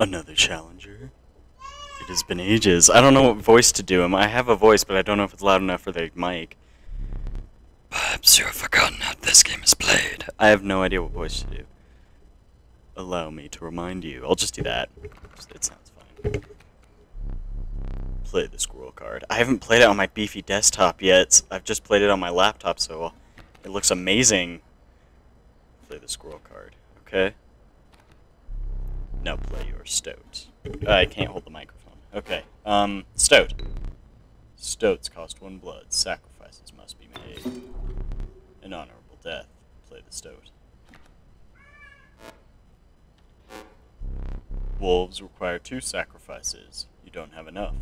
Another challenger? It has been ages. I don't know what voice to do him. I have a voice, but I don't know if it's loud enough for the mic. Perhaps you have forgotten how this game is played. I have no idea what voice to do. Allow me to remind you. I'll just do that. It sounds fine. Play the squirrel card. I haven't played it on my beefy desktop yet. I've just played it on my laptop, so it looks amazing. Play the squirrel card. Okay? Now play your stoat. I can't hold the microphone. Okay. Um, stoat. Stoats cost one blood. Sacrifices must be made. An honorable death. Play the stoat. Wolves require two sacrifices. You don't have enough.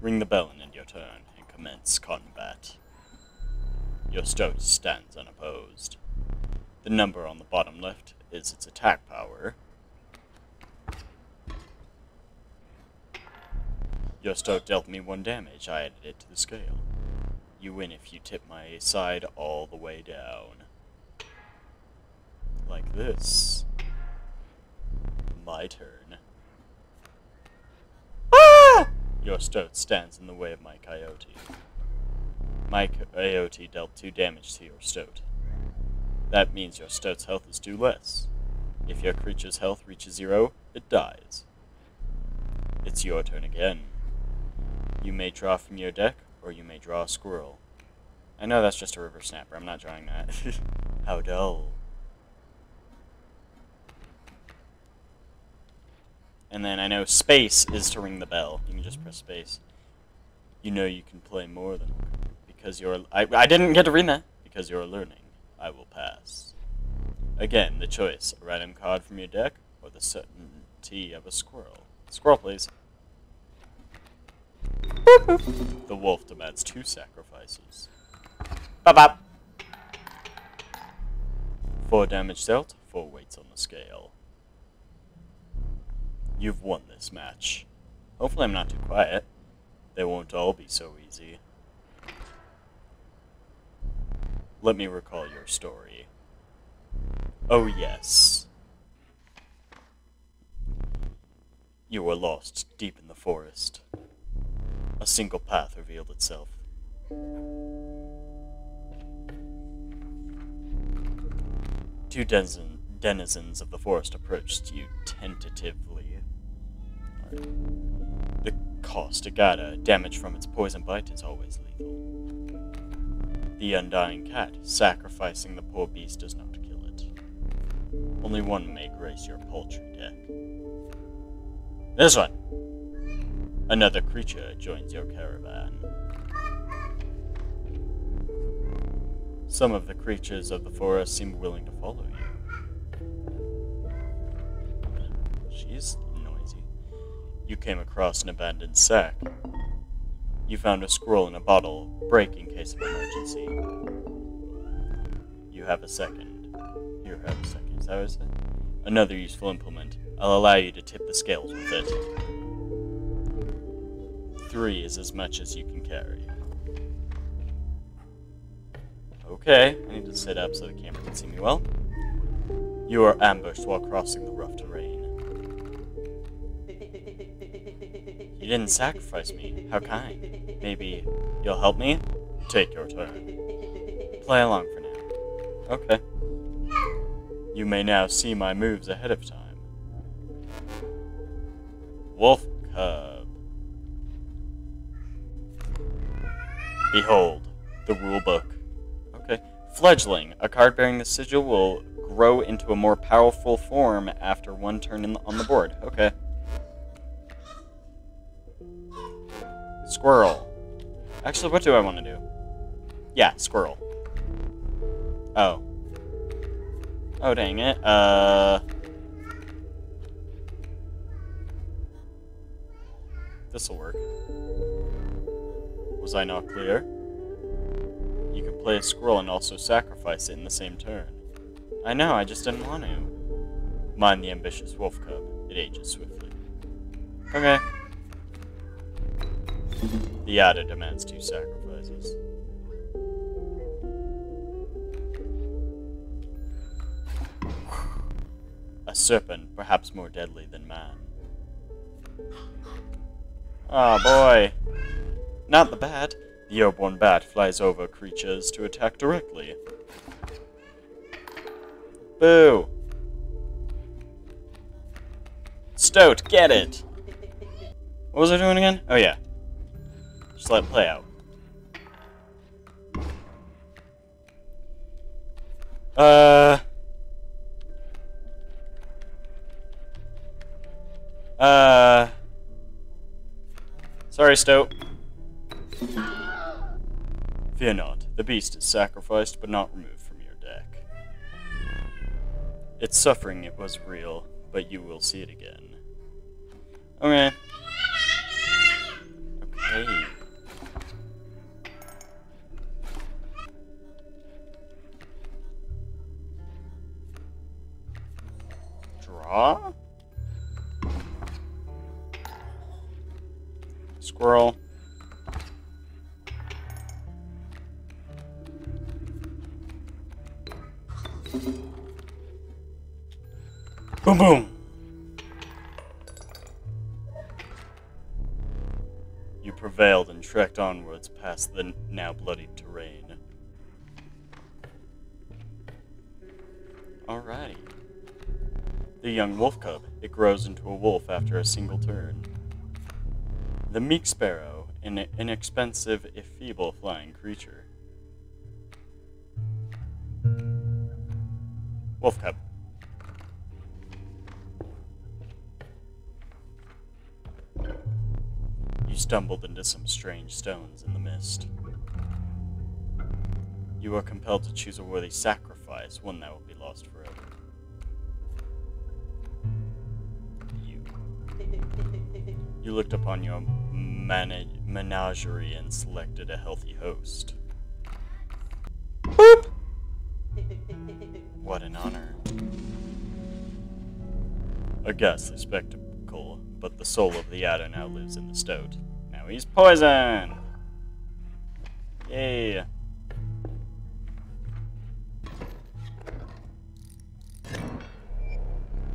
Ring the bell and end your turn, and commence combat. Your stoat stands unopposed. The number on the bottom left is its attack power. Your stoat dealt me one damage. I added it to the scale. You win if you tip my side all the way down. Like this. My turn. Ah! Your stoat stands in the way of my coyote. My coyote dealt two damage to your stoat. That means your stoat's health is two less. If your creature's health reaches zero, it dies. It's your turn again. You may draw from your deck, or you may draw a squirrel. I know that's just a river snapper, I'm not drawing that. How dull. And then I know space is to ring the bell. You can just press space. You know you can play more than because you're I, I didn't get to read that because you're learning. I will pass. Again, the choice, a random card from your deck or the certainty of a squirrel. Squirrel, please. The wolf demands two sacrifices. Bop bop. Four damage dealt, four weights on the scale. You've won this match. Hopefully I'm not too quiet. They won't all be so easy. Let me recall your story. Oh yes. You were lost deep in the forest. A single path revealed itself. Two denizen, denizens of the forest approached you tentatively. The caustic adder, damage from its poison bite is always lethal. The undying cat, sacrificing the poor beast does not kill it. Only one may grace your paltry deck. This one! Another creature joins your caravan. Some of the creatures of the forest seem willing to follow you. She's noisy. You came across an abandoned sack. You found a scroll in a bottle, break in case of emergency. You have a second. You have a second, is that what said? Another useful implement. I'll allow you to tip the scales with it. Three is as much as you can carry. Okay, I need to sit up so the camera can see me well. You are ambushed while crossing the rough terrain. You didn't sacrifice me. How kind. Maybe you'll help me? Take your turn. Play along for now. Okay. You may now see my moves ahead of time. Wolf Cub. Behold, the rule book. Okay. Fledgling. A card bearing the sigil will grow into a more powerful form after one turn the, on the board. Okay. Squirrel. Actually, what do I want to do? Yeah, squirrel. Oh. Oh, dang it. Uh... This'll work. Was I not clear? You could play a squirrel and also sacrifice it in the same turn. I know, I just didn't want to. Mind the ambitious wolf cub. It ages swiftly. Okay. The adder demands two sacrifices. A serpent, perhaps more deadly than man. Oh boy. Not the bat. The airborne bat flies over creatures to attack directly. Boo! Stoat, get it! What was I doing again? Oh yeah. Just let it play out. Uh... Uh... Sorry, Stoat. Fear not. The beast is sacrificed, but not removed from your deck. Its suffering it was real, but you will see it again. Okay. Past the now bloodied terrain. Alrighty. The young wolf cub. It grows into a wolf after a single turn. The meek sparrow, an inexpensive if feeble flying creature. Stumbled into some strange stones in the mist. You are compelled to choose a worthy sacrifice, one that will be lost forever. You. You looked upon your mana- menagerie and selected a healthy host. Boop! What an honor. A ghastly spectacle, but the soul of the adder now lives in the stoat. He's poisoned! Yay!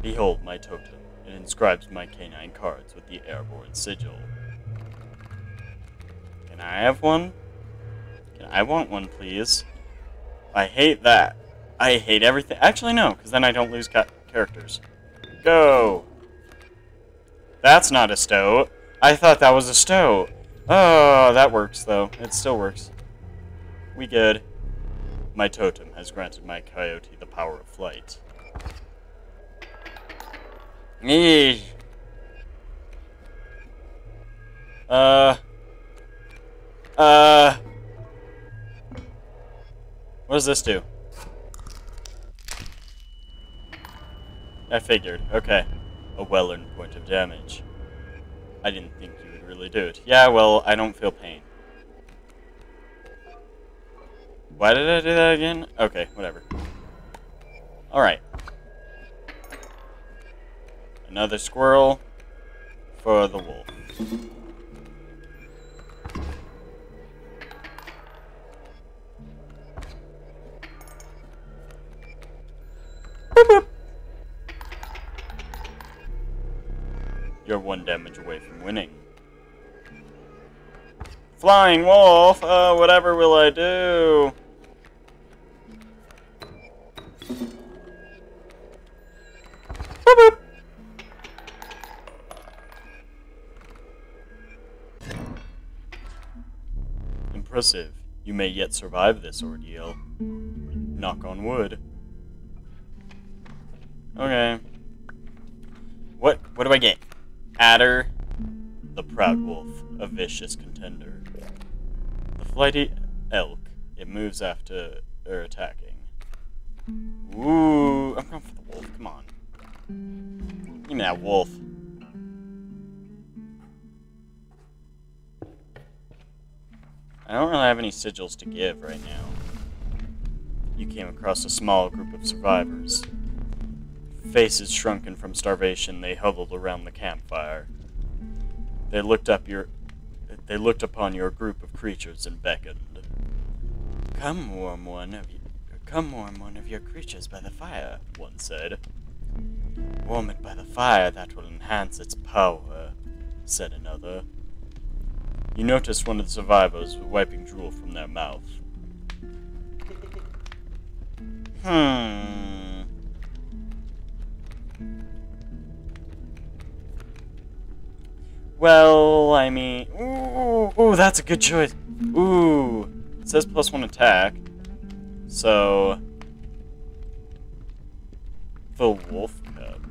Behold my totem. It inscribes my canine cards with the airborne sigil. Can I have one? Can I want one, please? I hate that. I hate everything. Actually, no, because then I don't lose ca characters. Go! That's not a stoat. I thought that was a stoat. Oh, that works, though. It still works. We good. My totem has granted my coyote the power of flight. Eee. Uh. Uh. What does this do? I figured. Okay. A well-earned point of damage. I didn't think you would really do it. Yeah, well, I don't feel pain. Why did I do that again? Okay, whatever. Alright. Another squirrel for the wolf. Boop, boop. You're one damage away from winning. Flying wolf! Uh, whatever will I do? Boop, boop. Impressive. You may yet survive this ordeal. Knock on wood. Okay. What what do I get? Adder, the proud wolf, a vicious contender. The flighty elk, it moves after er, attacking. Ooh, I'm going for the wolf, come on. Give me that wolf. I don't really have any sigils to give right now. You came across a small group of survivors. Faces shrunken from starvation, they huddled around the campfire. They looked up your they looked upon your group of creatures and beckoned. Come warm one of you come warm one of your creatures by the fire, one said. Warm it by the fire, that will enhance its power. said another. You noticed one of the survivors wiping drool from their mouth. Hmm. Well, I mean... Ooh, ooh, that's a good choice. Ooh. It says plus one attack. So... The wolf cub.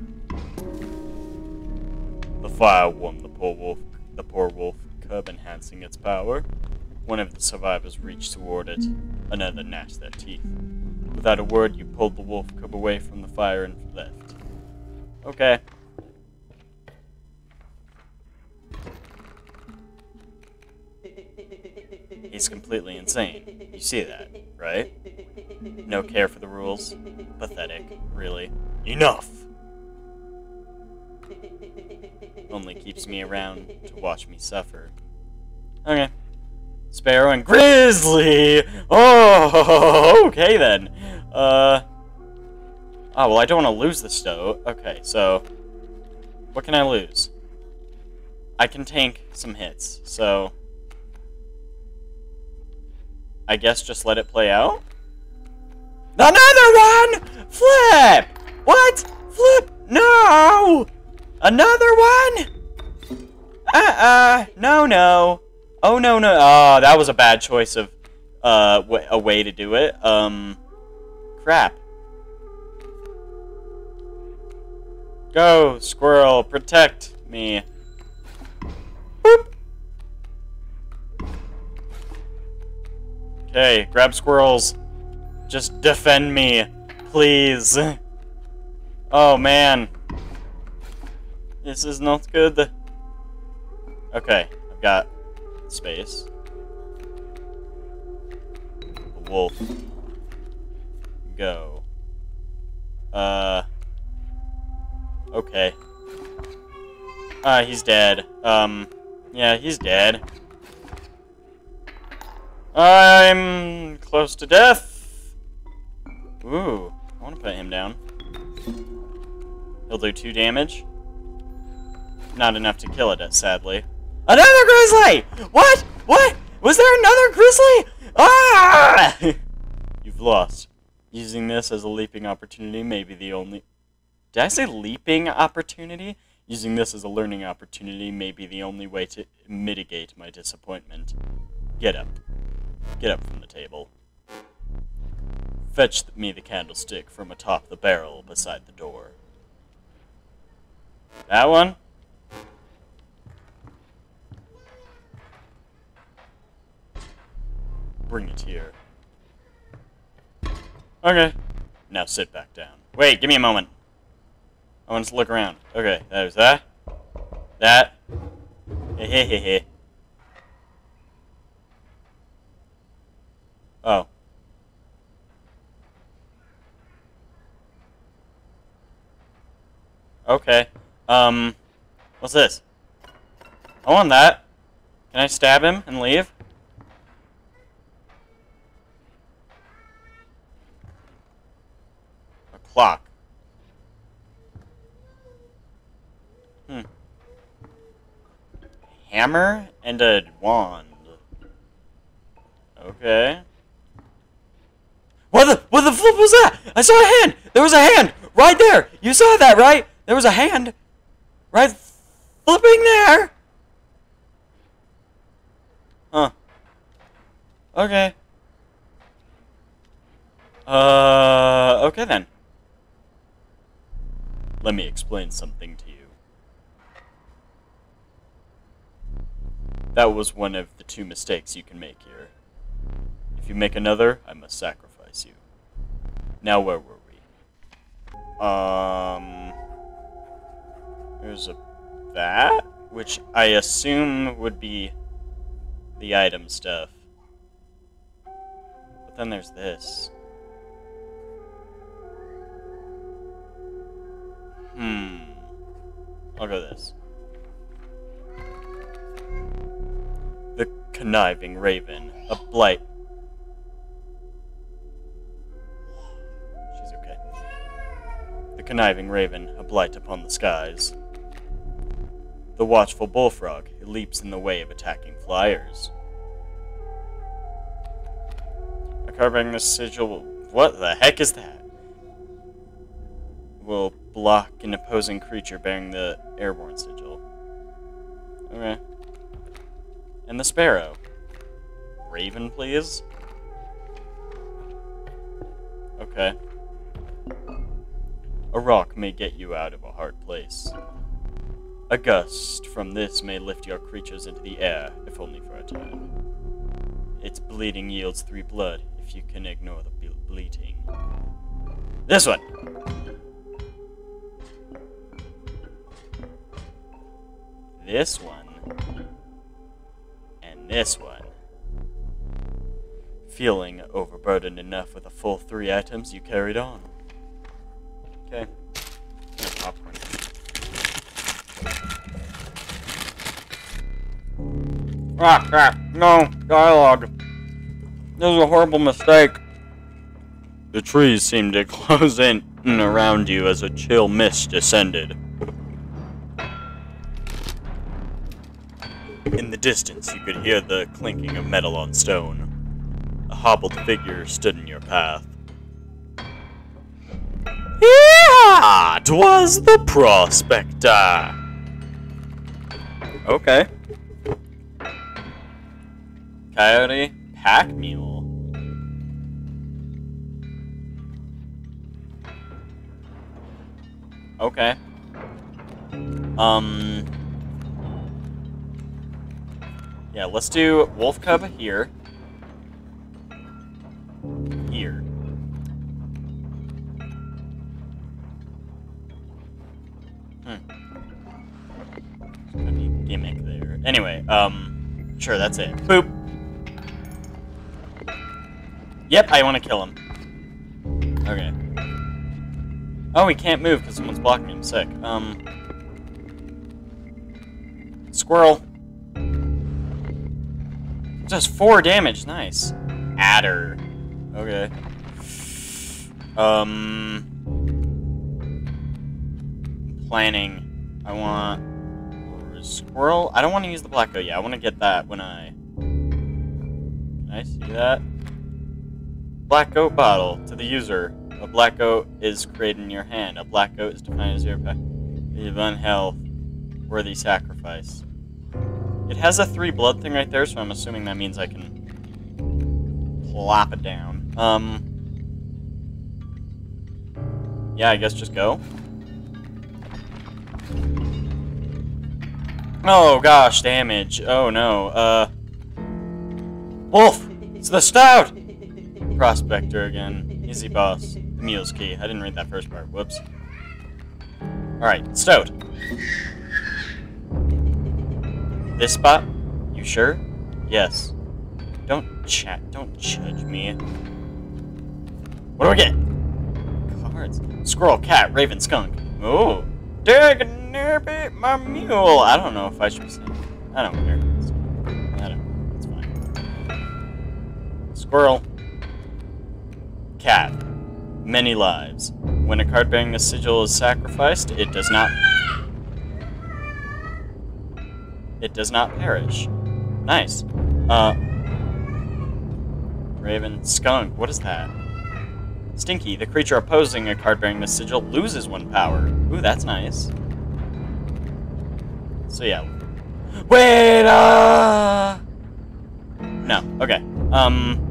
The fire warmed the poor wolf the poor wolf cub enhancing its power. One of the survivors reached toward it, another gnashed their teeth. Without a word, you pulled the wolf cub away from the fire and left. Okay. He's completely insane. You see that, right? No care for the rules. Pathetic, really. Enough! Only keeps me around to watch me suffer. Okay. Sparrow and Grizzly! Oh, okay then. Uh. Oh, well, I don't want to lose the stoat. Okay, so. What can I lose? I can tank some hits, so. I guess just let it play out? Another one! Flip! What? Flip! No! Another one? Uh-uh. No, no. Oh, no, no. Oh, that was a bad choice of uh, a way to do it. Um, crap. Go, squirrel. Protect me. Boop. Okay, grab squirrels. Just defend me, please. Oh, man. This is not good. Okay, I've got space. Wolf. Go. Uh. Okay. Ah, uh, he's dead. Um, yeah, he's dead. I'm close to death. Ooh, I want to put him down. He'll do two damage. Not enough to kill it, sadly. Another grizzly! What? What? Was there another grizzly? Ah! You've lost. Using this as a leaping opportunity may be the only... Did I say leaping opportunity? Using this as a learning opportunity may be the only way to mitigate my disappointment. Get up. Get up from the table. Fetch me the candlestick from atop the barrel beside the door. That one? Bring it here. Okay. Now sit back down. Wait, give me a moment. I want to look around. Okay, there's that. That. Hehehe. Oh. Okay. Um, what's this? I want that. Can I stab him and leave? A clock. Hmm. Hammer and a wand. Okay. What the what the flip was that? I saw a hand! There was a hand! Right there! You saw that, right? There was a hand! Right flipping there! Huh. Okay. Uh, okay then. Let me explain something to you. That was one of the two mistakes you can make here. If you make another, I must sacrifice. Now where were we? Um... There's a... That? Which I assume would be the item stuff. But then there's this. Hmm. I'll go this. The conniving raven, a blight. The conniving raven, a blight upon the skies. The watchful bullfrog. It leaps in the way of attacking flyers. A carbon the sigil. What the heck is that? Will block an opposing creature bearing the airborne sigil. Okay. And the sparrow. Raven, please. Okay. A rock may get you out of a hard place. A gust from this may lift your creatures into the air, if only for a time. Its bleeding yields three blood, if you can ignore the ble. This one! This one. And this one. Feeling overburdened enough with the full three items, you carried on. Okay. Ah, crap. No. Dialogue. This is a horrible mistake. The trees seemed to close in around you as a chill mist descended. In the distance, you could hear the clinking of metal on stone. A hobbled figure stood in your path. Yeah, twas the prospector. Okay. Coyote pack mule. Okay. Um. Yeah, let's do wolf cub. Here. Hmm. gimmick there. Anyway, um, sure, that's it. Boop. Yep, I want to kill him. Okay. Oh, he can't move because someone's blocking him. Sick. Um. Squirrel. Just four damage. Nice. Adder. Okay. Um. Planning. I want squirrel. I don't want to use the black goat yet. I want to get that when I. Can I see that? Black goat bottle to the user. A black goat is created in your hand. A black goat is defined as your pack. One health. Worthy sacrifice. It has a three blood thing right there, so I'm assuming that means I can plop it down. Um. Yeah, I guess just go. Oh gosh, damage. Oh no. Uh. Wolf! It's the stout! Prospector again. Easy boss. The mule's key. I didn't read that first part. Whoops. Alright, stout. This spot? You sure? Yes. Don't chat. Don't judge me. What do we get? Cards. Squirrel, cat, raven, skunk. Ooh. Dig near my mule. I don't know if I should say. I don't care. I don't. It's fine. Squirrel. Cat. Many lives. When a card bearing the sigil is sacrificed, it does not it does not perish. Nice. Uh, Raven. Skunk. What is that? Stinky. The creature opposing a card bearing the sigil loses one power. Ooh, that's nice. So yeah. Wait, uh... No. Okay. Um...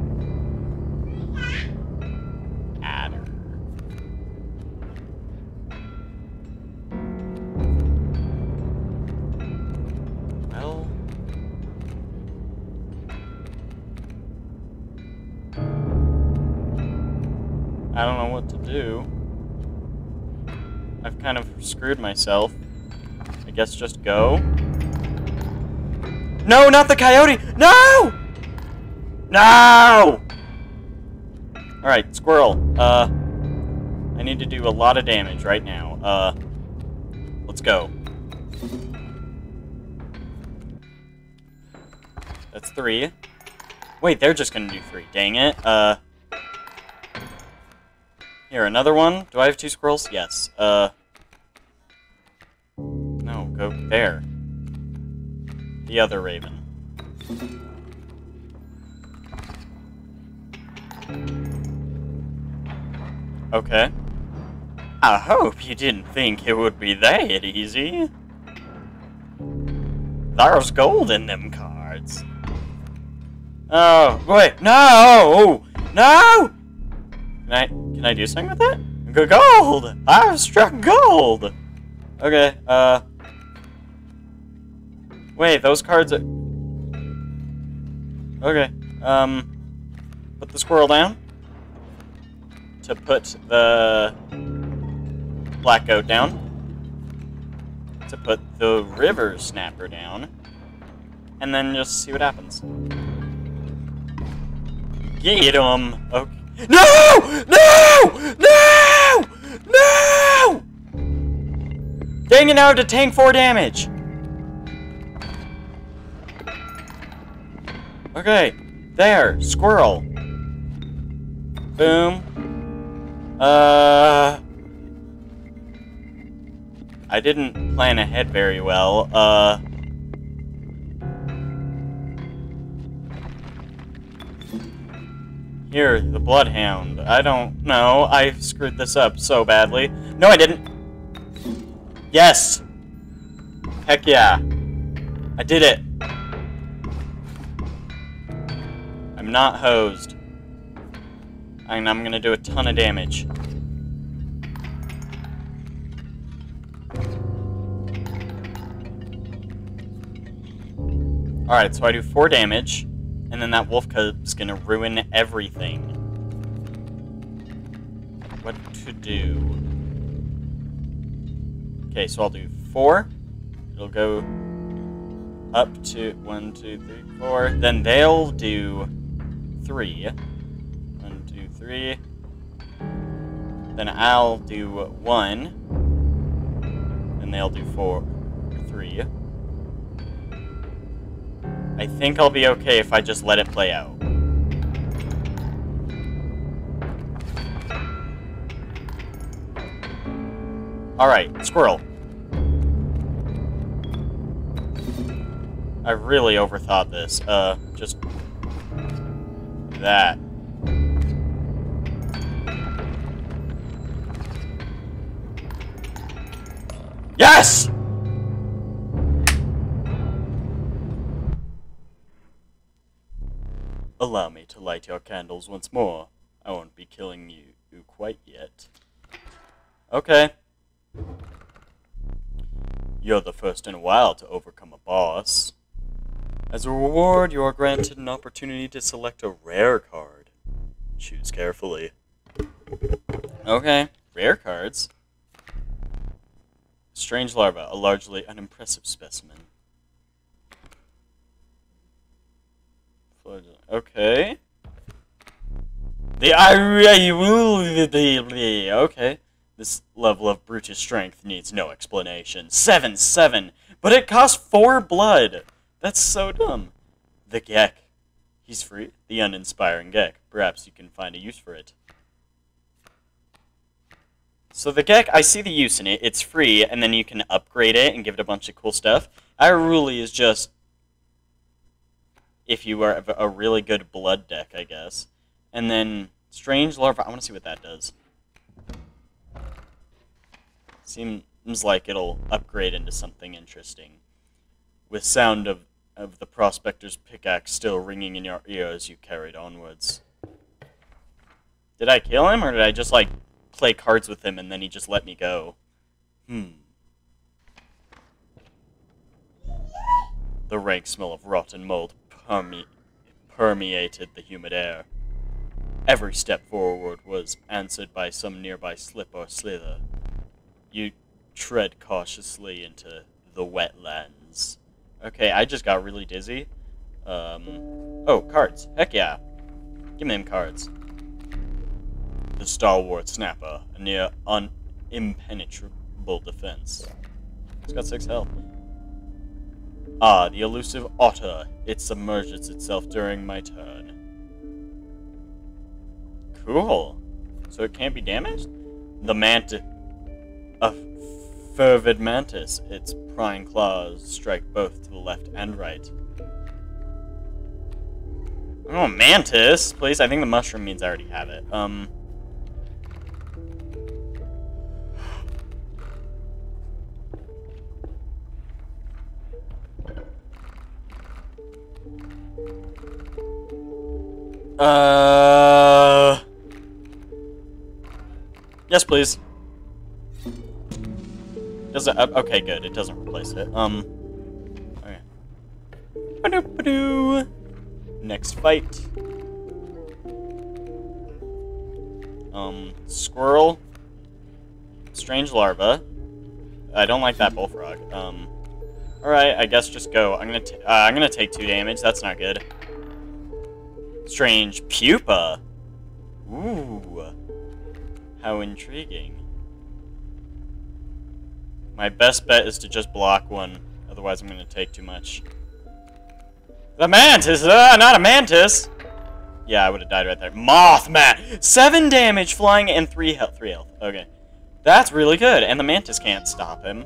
I don't know what to do. I've kind of screwed myself. Guess just go. No, not the coyote! No! No! Alright, squirrel. Uh, I need to do a lot of damage right now. Uh, let's go. That's three. Wait, they're just gonna do three. Dang it. Uh, here, another one. Do I have two squirrels? Yes. Uh. Go there. the other raven. Okay. I hope you didn't think it would be that easy. There's gold in them cards. Oh, wait, no! No! Can I, can I do something with that? Gold! I've struck gold! Okay, uh... Wait, those cards are... Okay, um... Put the squirrel down. To put the... Black goat down. To put the river snapper down. And then just see what happens. Get him! Okay. No! No! No! No! Dang it, now to tank 4 damage! Okay, there, squirrel. Boom. Uh... I didn't plan ahead very well. Uh... Here, the Bloodhound. I don't know. I screwed this up so badly. No, I didn't. Yes! Heck yeah. I did it. I'm not hosed. And I'm gonna do a ton of damage. Alright, so I do 4 damage. And then that wolf cub's gonna ruin everything. What to do? Okay, so I'll do four. It'll go up to one, two, three, four. Then they'll do three. One, two, three. Then I'll do one. And they'll do four, three. I think I'll be okay if I just let it play out. Alright, squirrel. I really overthought this. Uh, just... That. Yes! Allow me to light your candles once more. I won't be killing you, quite yet. Okay. You're the first in a while to overcome a boss. As a reward, you are granted an opportunity to select a rare card. Choose carefully. Okay, rare cards. Strange larva, a largely unimpressive specimen. Okay. The okay. This level of brutish strength needs no explanation. Seven, seven, but it costs four blood. That's so dumb. The Geck. He's free. The uninspiring Geck. Perhaps you can find a use for it. So the Geck, I see the use in it. It's free, and then you can upgrade it and give it a bunch of cool stuff. Urayuli is just if you are a really good blood deck, I guess. And then Strange Larva, I want to see what that does. Seems like it'll upgrade into something interesting. With sound of, of the Prospector's pickaxe still ringing in your ear as you carried onwards. Did I kill him, or did I just, like, play cards with him and then he just let me go? Hmm. The rank smell of rotten mold perme permeated the humid air. Every step forward was answered by some nearby slip or slither. You tread cautiously into the wetlands. Okay, I just got really dizzy. Um, oh, cards. Heck yeah. Give me them cards. The stalwart snapper, a near unimpenetrable defense. It's got six health. Ah, the elusive otter. It submerges itself during my turn. Cool. So it can't be damaged? The mant... A Fervid mantis. Its prying claws strike both to the left and right. Oh, mantis, please. I think the mushroom means I already have it. Um. Uh. Yes, please. Does it? Uh, okay, good. It doesn't replace it. Um. Okay. Next fight. Um, squirrel. Strange larva. I don't like that bullfrog. Um, alright, I guess just go. I'm gonna, t uh, I'm gonna take two damage. That's not good. Strange pupa. Ooh. How intriguing. My best bet is to just block one. Otherwise, I'm gonna take too much. The mantis! Uh, not a mantis! Yeah, I would have died right there. Mothman! Seven damage flying and three health. Three health. Okay. That's really good. And the mantis can't stop him.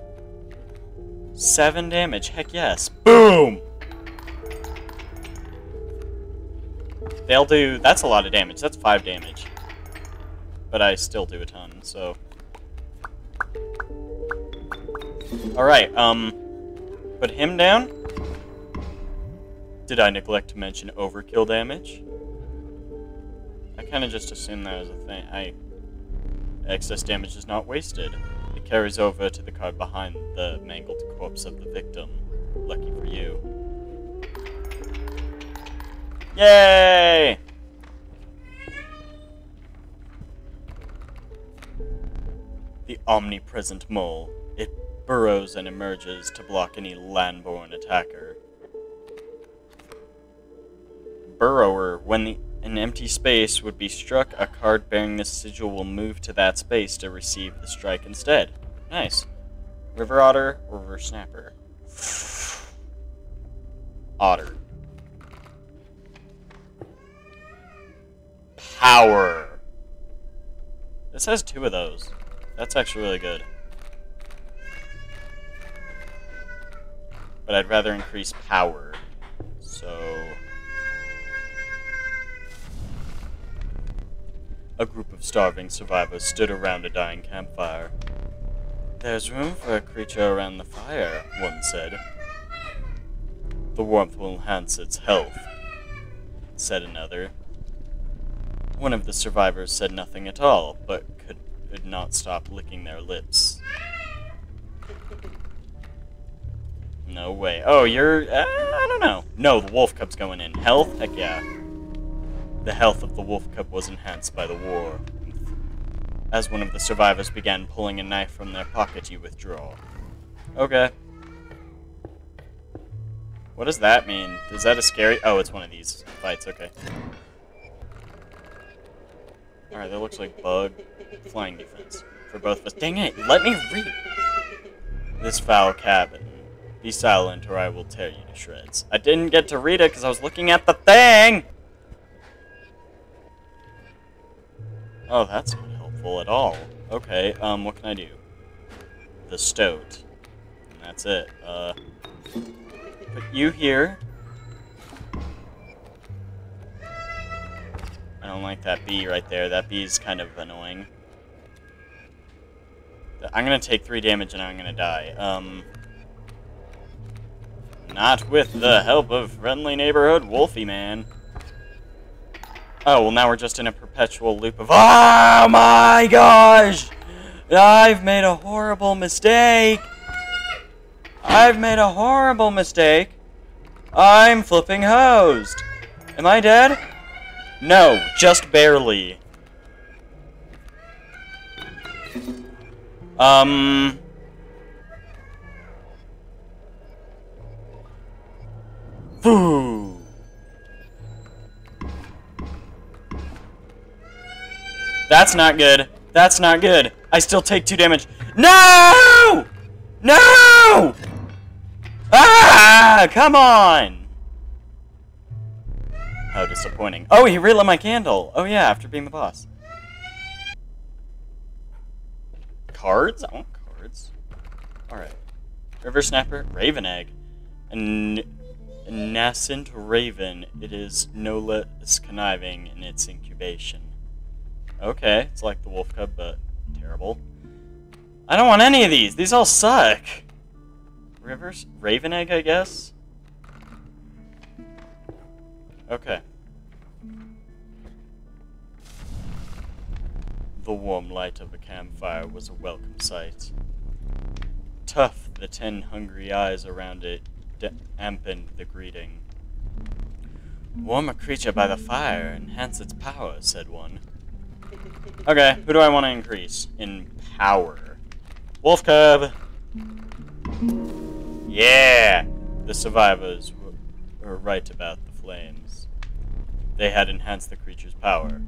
Seven damage. Heck yes. Boom! They'll do... That's a lot of damage. That's five damage. But I still do a ton, so... Alright, um... Put him down. Did I neglect to mention overkill damage? I kind of just assumed that was a thing. I Excess damage is not wasted. It carries over to the card behind the mangled corpse of the victim. Lucky for you. Yay! The omnipresent mole. It burrows and emerges to block any landborne attacker burrower. When the, an empty space would be struck, a card bearing this sigil will move to that space to receive the strike instead. Nice. River Otter or River Snapper? Otter. Power. This has two of those. That's actually really good. But I'd rather increase power. So... A group of starving survivors stood around a dying campfire. There's room for a creature around the fire, one said. The warmth will enhance its health, said another. One of the survivors said nothing at all, but could, could not stop licking their lips. No way. Oh, you're... Uh, I don't know. No, the wolf cub's going in. Health? Heck yeah. The health of the wolf cub was enhanced by the war. As one of the survivors began pulling a knife from their pocket, you withdraw. Okay. What does that mean? Is that a scary... Oh, it's one of these fights, okay. Alright, that looks like bug. Flying defense. For both of us. Dang it, let me read! This foul cabin. Be silent or I will tear you to shreds. I didn't get to read it because I was looking at the thing! Oh, that's not helpful at all. Okay, um, what can I do? The stoat. And that's it. Uh, put you here. I don't like that bee right there. That bee is kind of annoying. I'm gonna take three damage and I'm gonna die. Um, not with the help of friendly neighborhood Wolfie Man. Oh, well now we're just in a perpetual loop of Oh my gosh! I've made a horrible mistake! I've made a horrible mistake! I'm flipping hosed! Am I dead? No, just barely. Um... Foo! That's not good. That's not good. I still take two damage. No! No! Ah! Come on! How disappointing. Oh, he relit my candle. Oh yeah, after being the boss. Cards? I want cards. Alright. River Snapper, Raven Egg. A n- nascent raven. It is no less conniving in its incubation. Okay, it's like the wolf cub, but terrible. I don't want any of these. These all suck. Rivers? Raven egg, I guess? Okay. The warm light of a campfire was a welcome sight. Tough, the ten hungry eyes around it dampened the greeting. Warm a creature by the fire, enhance its power, said one. Okay, who do I want to increase? In power. Wolf Cub! Yeah! The survivors were right about the flames. They had enhanced the creature's power.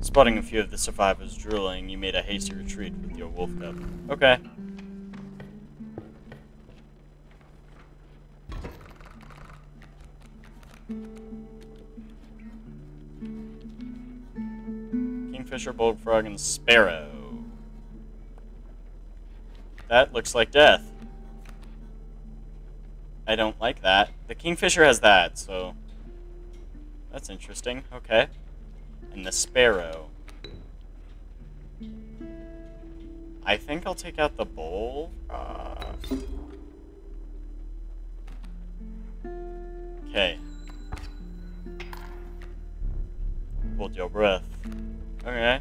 Spotting a few of the survivors drooling, you made a hasty retreat with your wolf cub. Okay. Kingfisher, bullfrog, and sparrow. That looks like death. I don't like that. The kingfisher has that, so... That's interesting. Okay. And the sparrow. I think I'll take out the bowl. Okay. Hold your breath. Okay.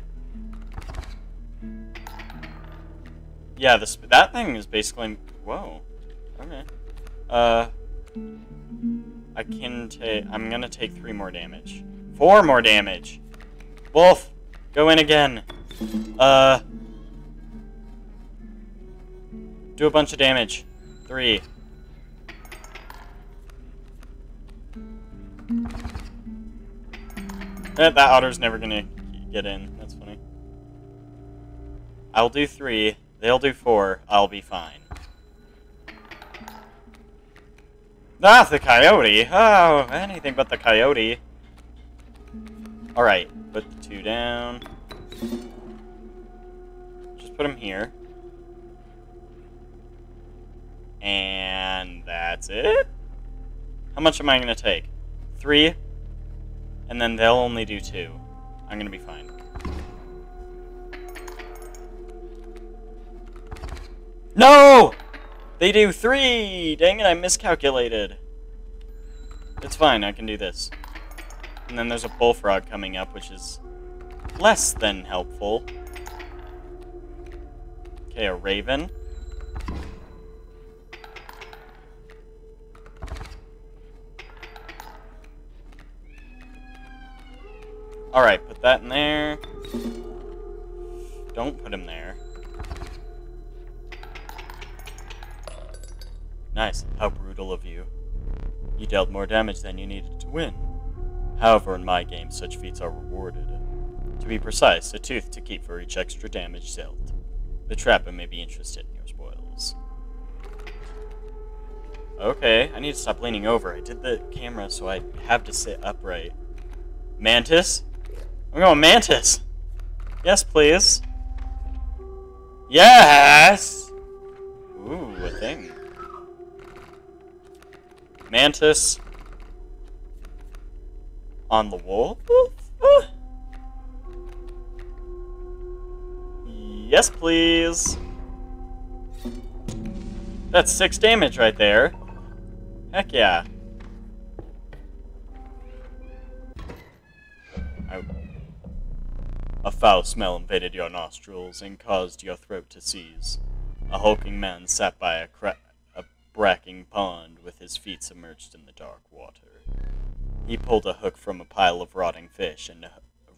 Yeah, this that thing is basically... Whoa. Okay. Uh... I can take... I'm gonna take three more damage. Four more damage! Wolf! Go in again! Uh... Do a bunch of damage. Three. That otter's never gonna get in. That's funny. I'll do three. They'll do four. I'll be fine. Ah, the coyote! Oh, anything but the coyote. Alright, put the two down. Just put them here. And that's it? How much am I going to take? Three? And then they'll only do two. I'm to be fine. No! They do three! Dang it, I miscalculated. It's fine, I can do this. And then there's a bullfrog coming up, which is less than helpful. Okay, a raven. Alright, put that in there. Don't put him there. Nice. How brutal of you. You dealt more damage than you needed to win. However, in my game, such feats are rewarded. To be precise, a tooth to keep for each extra damage dealt. The trapper may be interested in your spoils. Okay, I need to stop leaning over. I did the camera, so I have to sit upright. Mantis? I'm going Mantis! Yes, please. Yes! Ooh, a thing. Mantis on the wall? Yes, please. That's six damage right there. Heck yeah. A foul smell invaded your nostrils and caused your throat to seize. A hulking man sat by a crack bracking pond with his feet submerged in the dark water. He pulled a hook from a pile of rotting fish and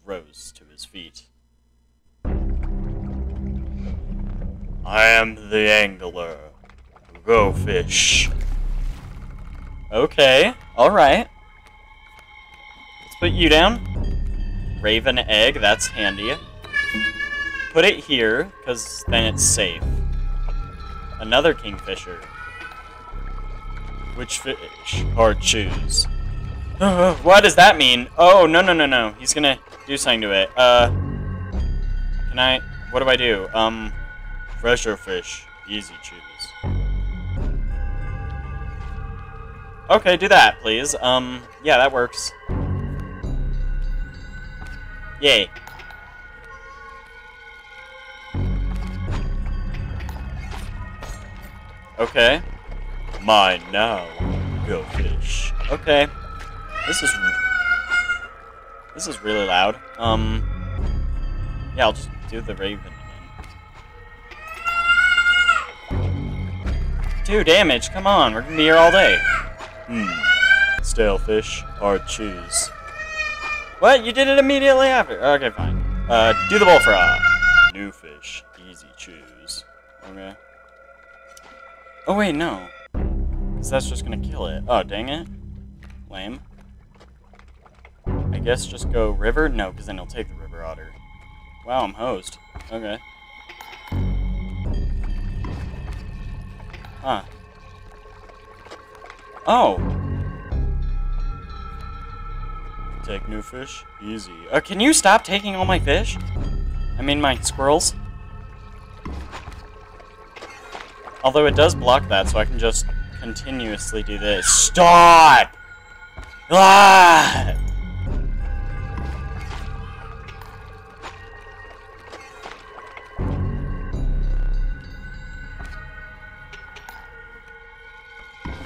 rose to his feet. I am the angler. Go fish. Okay, alright. Let's put you down. Raven egg, that's handy. Put it here, because then it's safe. Another kingfisher. Which fish or choose? what does that mean? Oh, no, no, no, no. He's gonna do something to it. Uh, can I, what do I do? Um, fresher fish, easy choose. Okay, do that, please. Um, yeah, that works. Yay. Okay. Mine now. Go fish. Okay. This is... This is really loud. Um... Yeah, I'll just do the raven again. Two damage, come on, we're gonna be here all day. Hmm. Stale fish, hard cheese. What? You did it immediately after? Okay, fine. Uh, do the bullfrog. New fish, easy choose. Okay. Oh wait, no. Cause that's just gonna kill it. Oh, dang it. Lame. I guess just go river? No, because then he'll take the river otter. Wow, I'm host. Okay. Huh. Oh. Take new fish? Easy. Uh, can you stop taking all my fish? I mean, my squirrels? Although it does block that, so I can just continuously do this. Stop! Ah!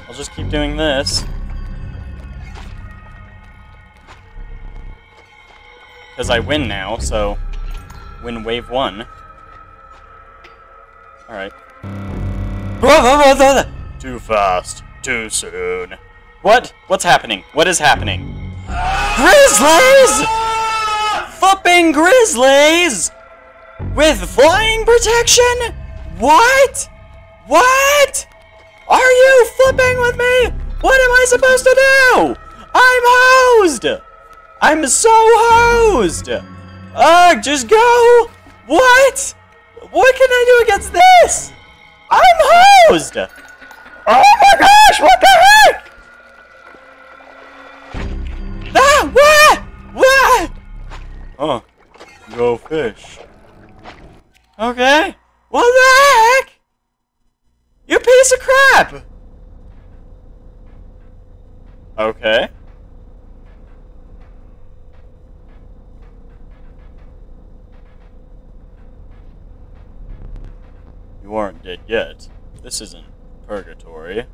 I'll just keep doing this. Because I win now, so win wave one. Alright. Too fast. Too soon. What? What's happening? What is happening? Grizzlies! Flipping grizzlies! With flying protection? What? What? Are you flipping with me? What am I supposed to do? I'm hosed! I'm so hosed! Ugh, just go! What? What can I do against this? I'm hosed! Oh my gosh, what the heck? Ah, what? What? Oh, go fish. Okay. What the heck? You piece of crap! Okay. You aren't dead yet. This isn't purgatory.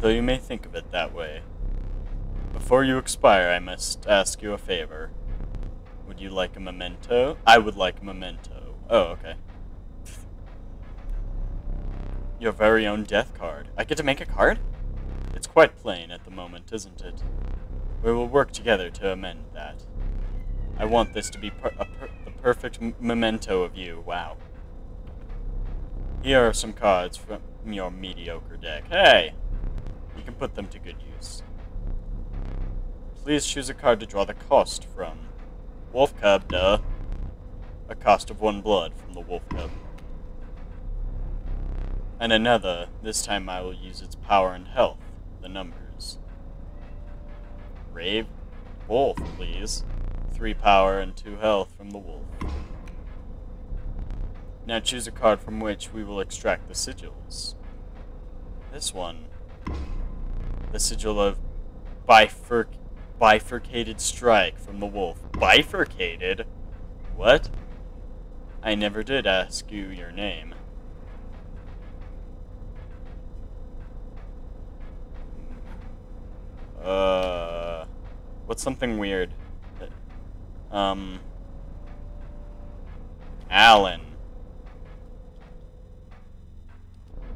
Though you may think of it that way. Before you expire, I must ask you a favor. Would you like a memento? I would like a memento. Oh, okay. Your very own death card. I get to make a card? It's quite plain at the moment, isn't it? We will work together to amend that. I want this to be per per the perfect memento of you. Wow. Here are some cards from your mediocre deck. Hey! You can put them to good use. Please choose a card to draw the cost from. Wolf Cub, duh. A cost of one blood from the Wolf Cub. And another, this time I will use its power and health, the numbers. Rave? Wolf, please. Three power and two health from the wolf. Now choose a card from which we will extract the sigils. This one. The sigil of bifurc bifurcated strike from the wolf. Bifurcated? What? I never did ask you your name. Uh, what's something weird? Um, Alan.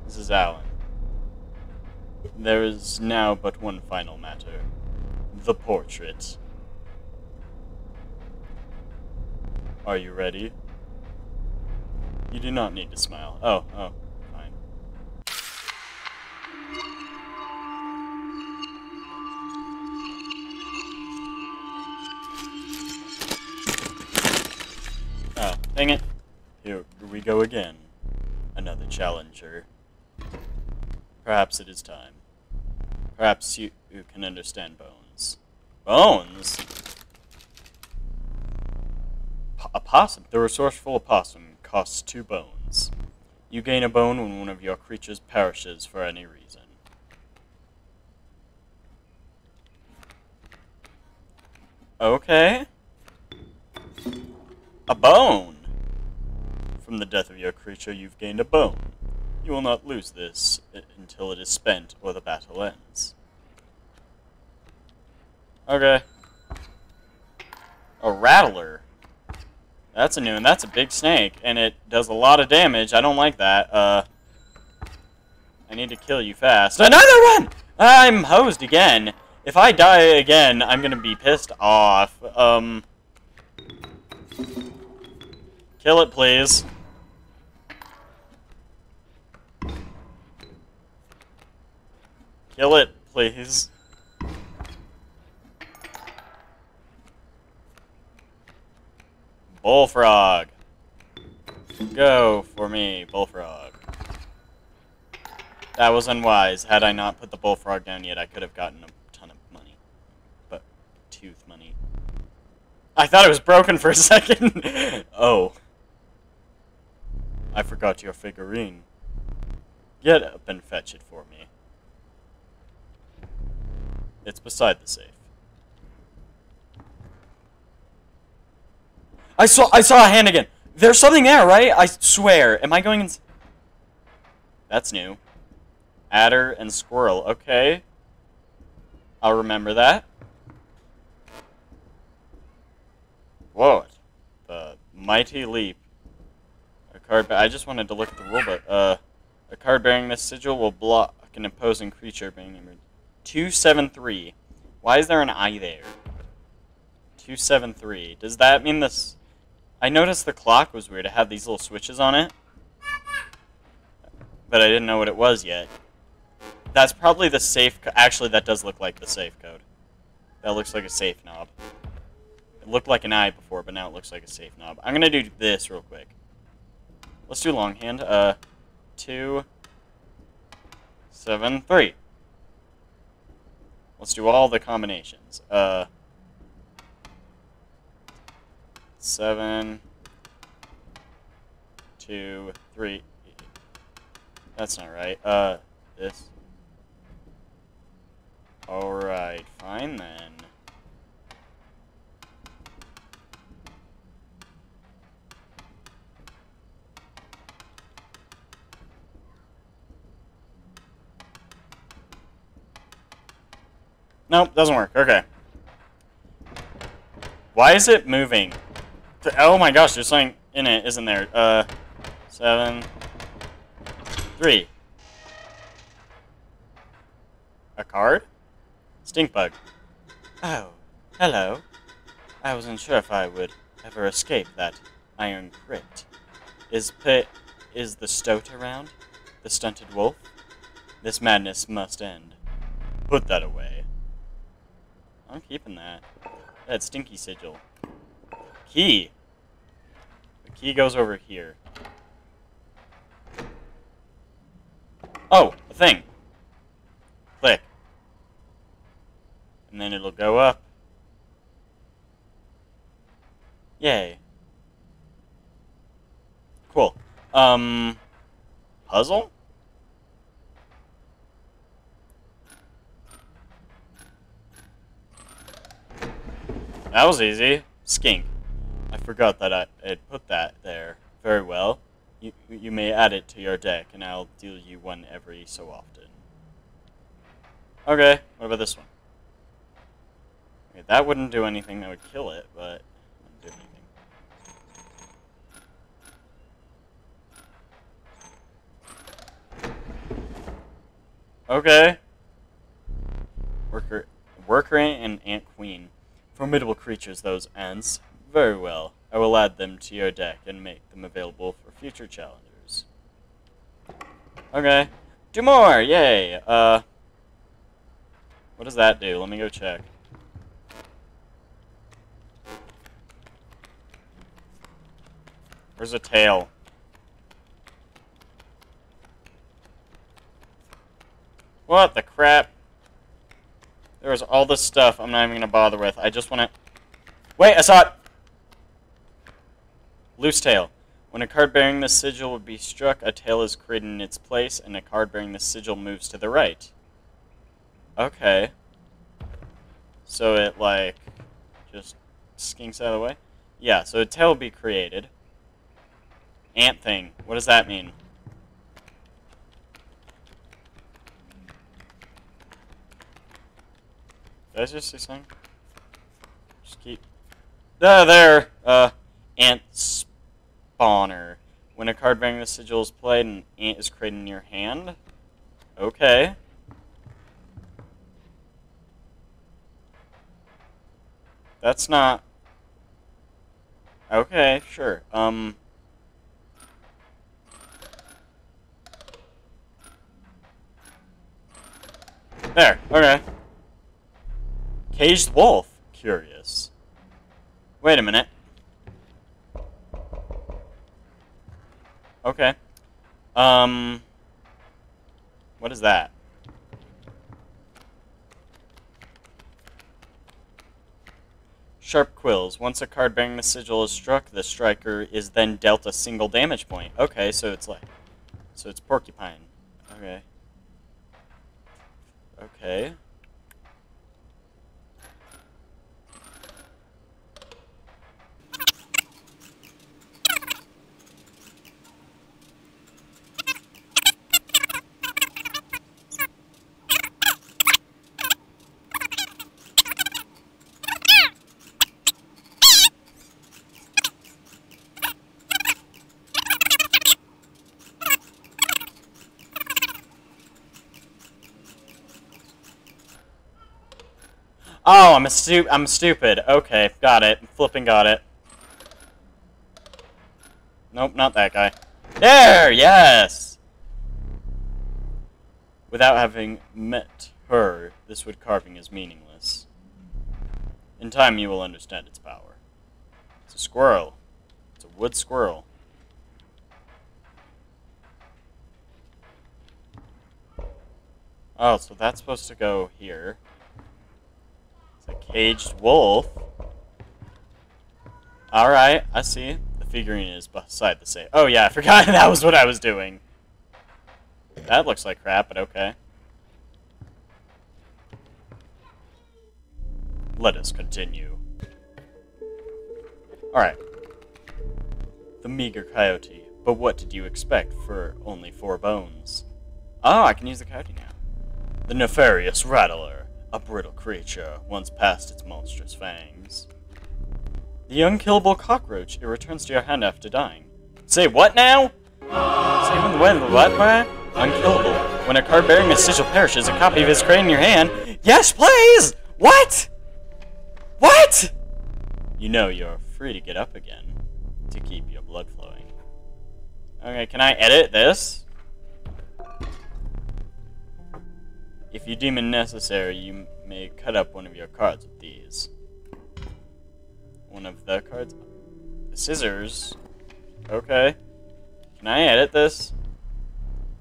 This is Alan. There is now but one final matter. The portrait. Are you ready? You do not need to smile. Oh, oh, fine. Oh, dang it. Here we go again. Another challenger. Perhaps it is time. Perhaps you, you can understand bones. Bones? P a possum. The resourceful opossum costs two bones. You gain a bone when one of your creatures perishes for any reason. Okay. A bone! From the death of your creature, you've gained a bone. You will not lose this until it is spent or the battle ends. Okay. A rattler. That's a new one. That's a big snake, and it does a lot of damage. I don't like that. Uh, I need to kill you fast. Another one! I'm hosed again. If I die again, I'm gonna be pissed off. Um... Kill it, please. Kill it, please. Bullfrog. Go for me, Bullfrog. That was unwise. Had I not put the Bullfrog down yet, I could have gotten a ton of money. But, tooth money. I thought it was broken for a second. oh. I forgot your figurine. Get up and fetch it for me. It's beside the safe. I saw I saw a hand again. There's something there, right? I swear. Am I going in? That's new. Adder and squirrel. Okay. I'll remember that. Whoa. The mighty leap. A card. I just wanted to look at the rule. Uh, a card bearing this sigil will block an imposing creature being 273. Why is there an I there? 273. Does that mean this... I noticed the clock was weird. It had these little switches on it. But I didn't know what it was yet. That's probably the safe... Actually, that does look like the safe code. That looks like a safe knob. It looked like an eye before, but now it looks like a safe knob. I'm going to do this real quick. Let's do longhand. Uh, two, seven, three. Let's do all the combinations. Uh, seven, two, three. That's not right. Uh, this. Alright, fine then. Nope, doesn't work. Okay. Why is it moving? Oh my gosh, there's something in it, isn't there? Uh, seven, three. A card? Stink bug. Oh, hello. I wasn't sure if I would ever escape that iron crypt. Is Pit, is the stoat around? The stunted wolf? This madness must end. Put that away. I'm keeping that. That stinky sigil. Key. The key goes over here. Oh, a thing. Click. And then it'll go up. Yay. Cool. Um, puzzle? That was easy. Skink. I forgot that I had put that there. Very well. You, you may add it to your deck, and I'll deal you one every so often. Okay, what about this one? Okay, that wouldn't do anything that would kill it, but... anything. Okay. Worker, worker and ant queen. Formidable creatures, those ants. Very well. I will add them to your deck and make them available for future challengers. Okay. Do more! Yay! Uh... What does that do? Let me go check. Where's the tail? What the crap? There's all this stuff I'm not even going to bother with. I just want to... Wait, I saw it! Loose tail. When a card bearing this sigil would be struck, a tail is created in its place, and a card bearing this sigil moves to the right. Okay. So it, like, just skinks out of the way. Yeah, so a tail will be created. Ant thing. What does that mean? Did I just say something? Just keep... Ah, there! Uh, ant spawner. When a card bearing the sigil is played, an ant is created in your hand. Okay. That's not... Okay, sure. Um... There, okay. Caged wolf. Curious. Wait a minute. Okay. Um... What is that? Sharp quills. Once a card bearing the sigil is struck, the striker is then dealt a single damage point. Okay, so it's like... So it's porcupine. Okay. Okay. Oh, I'm a stu I'm stupid. Okay, got it. Flipping got it. Nope, not that guy. There, yes! Without having met her, this wood carving is meaningless. In time, you will understand its power. It's a squirrel. It's a wood squirrel. Oh, so that's supposed to go here. A caged wolf. Alright, I see. The figurine is beside the safe. Oh yeah, I forgot that was what I was doing. That looks like crap, but okay. Let us continue. Alright. The meager coyote. But what did you expect for only four bones? Oh, I can use the coyote now. The nefarious rattler a brittle creature, once past its monstrous fangs. The unkillable cockroach, it returns to your hand after dying. Say what now? Same in the way the what, Unkillable. When a card bearing a sigil perishes, a copy of it is created in your hand. Yes, please! What? What? You know you're free to get up again to keep your blood flowing. Okay, can I edit this? If you deem it necessary, you may cut up one of your cards with these. One of the cards? The scissors? Okay. Can I edit this?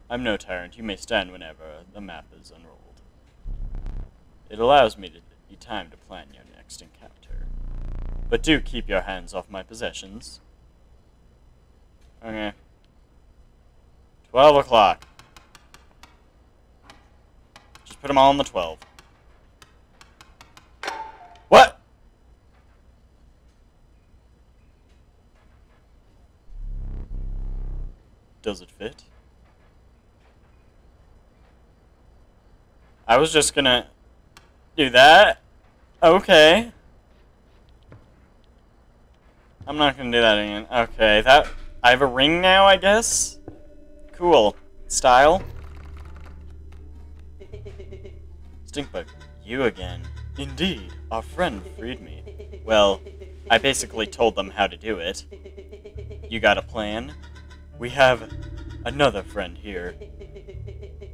I'm no tyrant. You may stand whenever the map is unrolled. It allows me to be time to plan your next encounter. But do keep your hands off my possessions. Okay. 12 o'clock. Just put them all on the 12. What? Does it fit? I was just gonna do that. Okay. I'm not gonna do that again. Okay, that... I have a ring now, I guess? Cool. Style. Stinkbug, you again. Indeed, our friend freed me. Well, I basically told them how to do it. You got a plan? We have another friend here.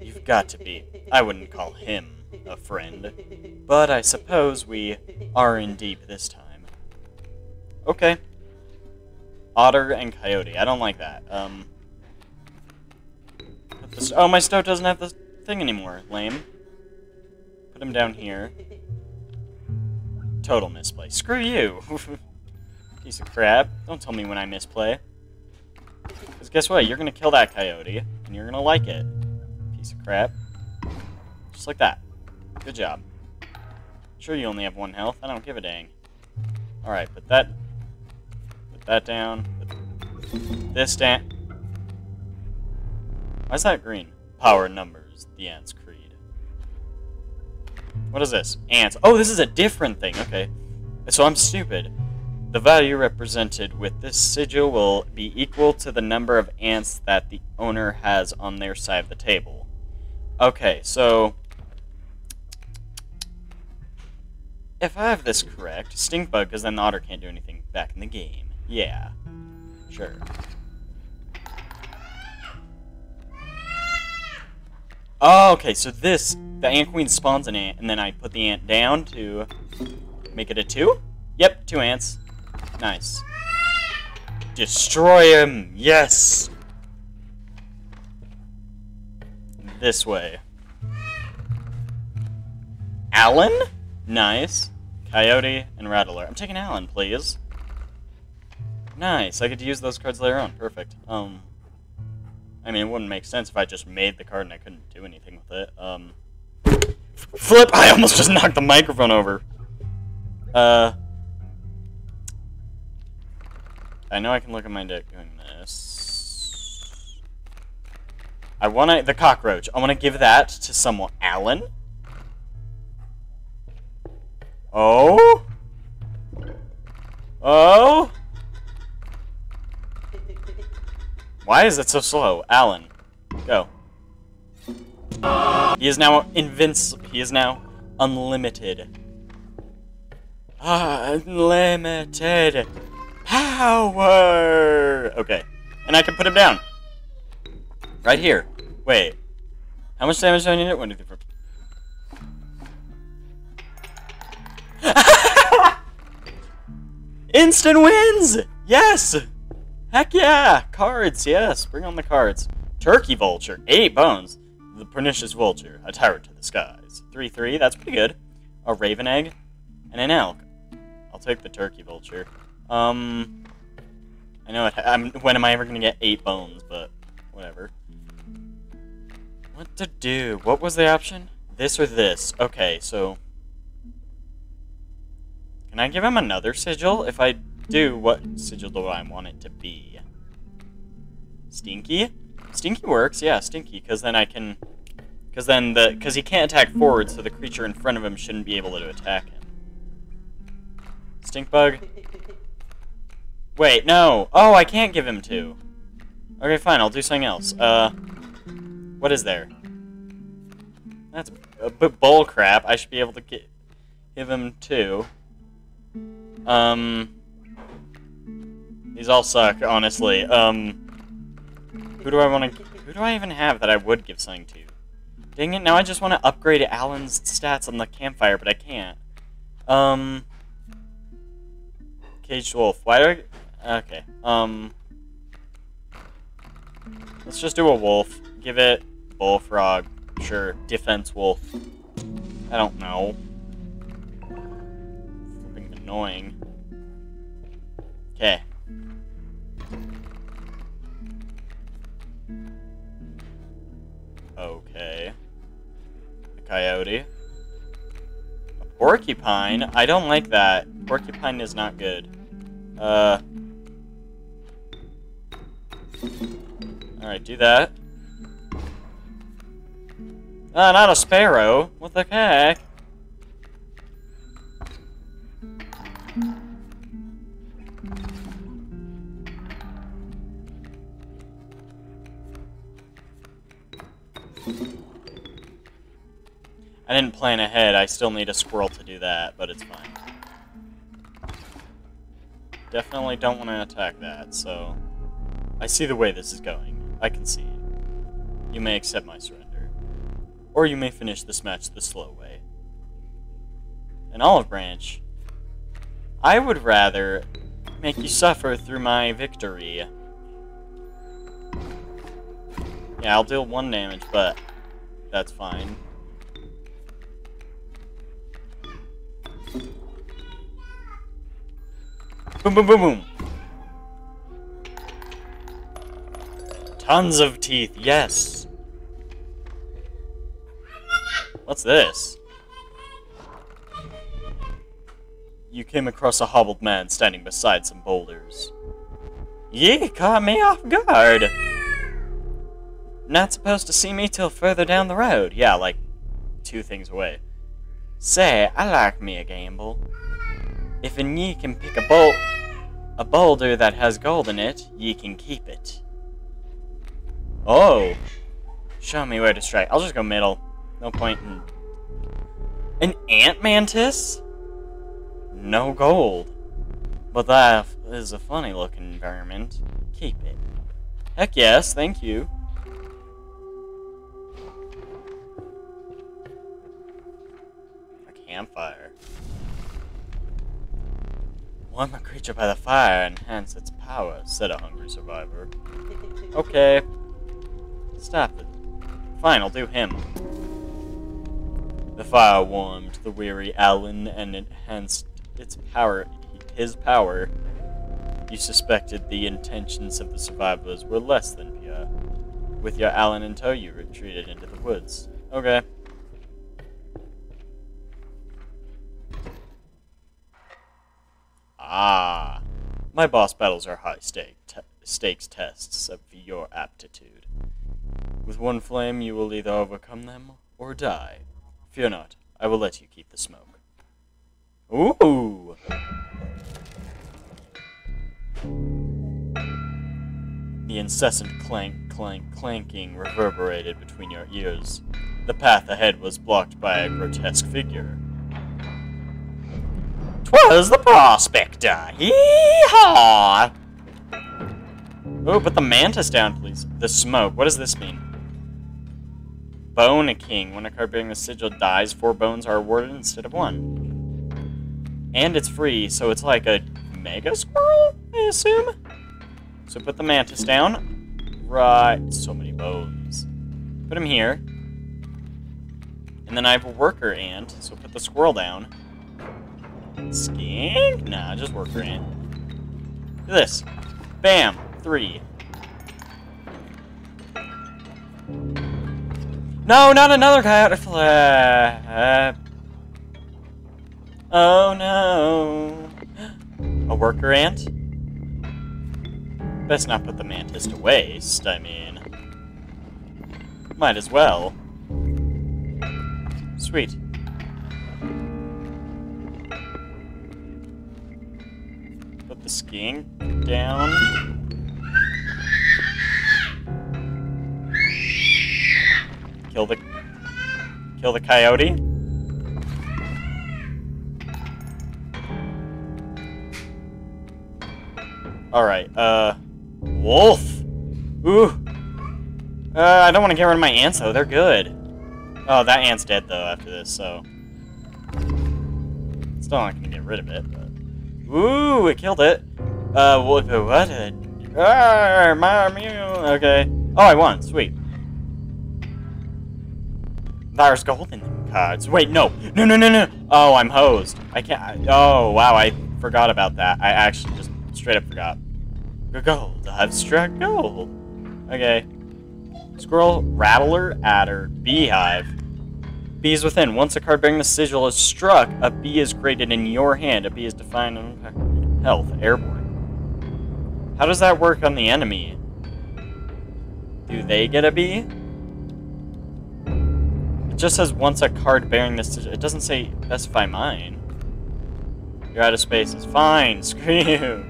You've got to be. I wouldn't call him a friend. But I suppose we are in deep this time. Okay. Otter and Coyote. I don't like that. Um. Oh, my stove doesn't have the thing anymore. Lame. Put him down here. Total misplay. Screw you! Piece of crap. Don't tell me when I misplay. Because guess what? You're going to kill that coyote, and you're going to like it. Piece of crap. Just like that. Good job. Sure you only have one health. I don't give a dang. Alright, put that... Put that down. Put this down. Why is that green? Power numbers. The Ants Creed. What is this? Ants. Oh, this is a different thing. Okay. So I'm stupid. The value represented with this sigil will be equal to the number of ants that the owner has on their side of the table. Okay, so... If I have this correct, stink bug, because then the otter can't do anything back in the game. Yeah. Sure. Oh, okay, so this, the ant queen spawns an ant, and then I put the ant down to make it a two? Yep, two ants. Nice. Destroy him! Yes! This way. Alan? Nice. Coyote and Rattler. I'm taking Alan, please. Nice. I get to use those cards later on. Perfect. Um, I mean, it wouldn't make sense if I just made the card and I couldn't do anything with it. Um, flip! I almost just knocked the microphone over. Uh, I know I can look at my deck doing this. I want to, the cockroach. I want to give that to someone. Alan? Oh? Oh? Why is it so slow? Alan, go. He is now invincible. He is now unlimited. Unlimited power! Okay. And I can put him down. Right here. Wait. How much damage do I need? One, two, three, four. Instant wins! Yes! Heck yeah! Cards, yes. Bring on the cards. Turkey Vulture. Eight bones. The Pernicious Vulture. A Tyrant to the Skies. 3-3. That's pretty good. A Raven Egg. And an Elk. I'll take the Turkey Vulture. Um, I know it. I'm, when am I ever gonna get eight bones? But whatever. What to do? What was the option? This or this? Okay, so can I give him another sigil? If I do, what sigil do I want it to be? Stinky? Stinky works, yeah, Stinky, because then I can... Because then the... Because he can't attack forward, so the creature in front of him shouldn't be able to attack him. Stink bug. Wait, no. Oh, I can't give him two. Okay, fine, I'll do something else. Uh, what is there? That's a bit bull crap. I should be able to get, give him two. Um, these all suck, honestly. Um, who do I want to? Who do I even have that I would give something to? Dang it! Now I just want to upgrade Alan's stats on the campfire, but I can't. Um, caged wolf. Why do I? Okay. Um. Let's just do a wolf. Give it bullfrog. Sure. Defense wolf. I don't know. Flipping annoying. Okay. Okay. A coyote. A porcupine? I don't like that. Porcupine is not good. Uh. Alright, do that. Ah, not a sparrow. What the heck? I didn't plan ahead. I still need a squirrel to do that, but it's fine. Definitely don't want to attack that, so... I see the way this is going. I can see it. You may accept my surrender. Or you may finish this match the slow way. An olive branch. I would rather make you suffer through my victory. Yeah, I'll deal one damage, but that's fine. Boom, boom, boom, boom. Tons of teeth, yes. What's this? you came across a hobbled man standing beside some boulders. Ye caught me off guard. Not supposed to see me till further down the road. Yeah, like two things away. Say, I like me a gamble. If an ye can pick a bolt, a boulder that has gold in it, ye can keep it. Oh. Show me where to strike. I'll just go middle. No point in... An ant mantis? No gold. But that is a funny looking environment. Keep it. Heck yes, thank you. Campfire. Warm a creature by the fire, and enhance its power, said a hungry survivor. Okay. Stop it. Fine, I'll do him. The fire warmed the weary Alan and enhanced its power, his power. You suspected the intentions of the survivors were less than pure. With your Alan in tow, you retreated into the woods. Okay. Ah. My boss battles are high stake te stakes tests of your aptitude. With one flame, you will either overcome them or die. Fear not, I will let you keep the smoke. Ooh! The incessant clank, clank, clanking reverberated between your ears. The path ahead was blocked by a grotesque figure. Twas the prospector! Hee-haw! Oh, put the mantis down, please. The smoke. What does this mean? Bone a King. When a card bearing the sigil dies, four bones are awarded instead of one. And it's free, so it's like a mega squirrel, I assume? So put the mantis down. Right. So many bones. Put him here. And then I have a worker ant, so put the squirrel down. Skink? Nah, just worker ant. Do this. Bam. Three. No, not another coyote flap. Oh no. A worker ant? Best not put the mantis to waste, I mean. Might as well. Sweet. Skink down. Kill the... Kill the coyote. Alright, uh... Wolf! Ooh! Uh, I don't want to get rid of my ants, though. They're good. Oh, that ant's dead, though, after this, so... Still not gonna get rid of it, but... Ooh, it killed it! Uh, what? what? Ah, my Okay. Oh, I won. Sweet. There's gold in cards. Wait, no. No, no, no, no. Oh, I'm hosed. I can't. Oh, wow. I forgot about that. I actually just straight up forgot. Gold. I've struck gold. Okay. Squirrel, Rattler, Adder, Beehive. Bees within. Once a card bearing the sigil is struck, a bee is created in your hand. A bee is defined in health. Airborne. How does that work on the enemy? Do they get a bee? just says once a card bearing this. It doesn't say specify mine. You're out of spaces. Fine, screw you.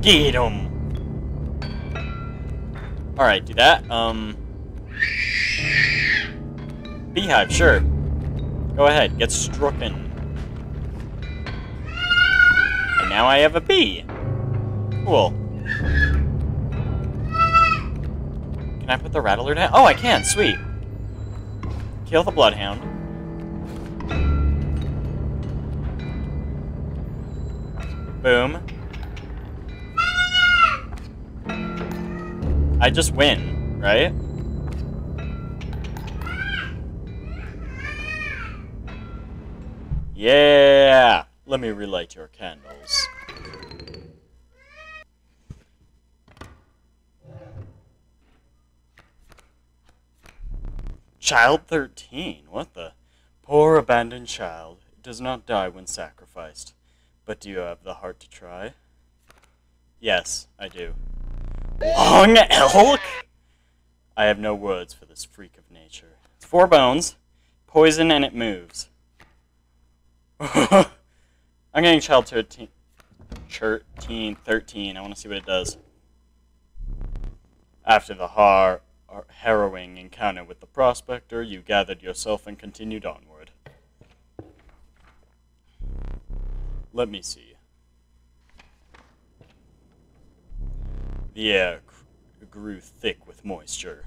Get him. Alright, do that. Um. Beehive, sure. Go ahead, get strucken. And now I have a bee. Cool. Can I put the rattler down? Oh, I can, sweet. Kill the Bloodhound. Boom. I just win, right? Yeah! Let me relight your candles. Child 13? What the? Poor abandoned child. does not die when sacrificed. But do you have the heart to try? Yes, I do. Long elk? I have no words for this freak of nature. It's four bones, poison, and it moves. I'm getting child 13, 13, 13. I want to see what it does. After the har harrowing encounter with the prospector, you gathered yourself and continued onward. Let me see. The air grew thick with moisture.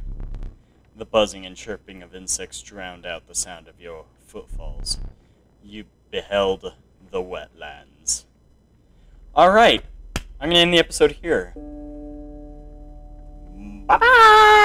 The buzzing and chirping of insects drowned out the sound of your footfalls. You beheld the wetlands. Alright, I'm going to end the episode here. Bye bye!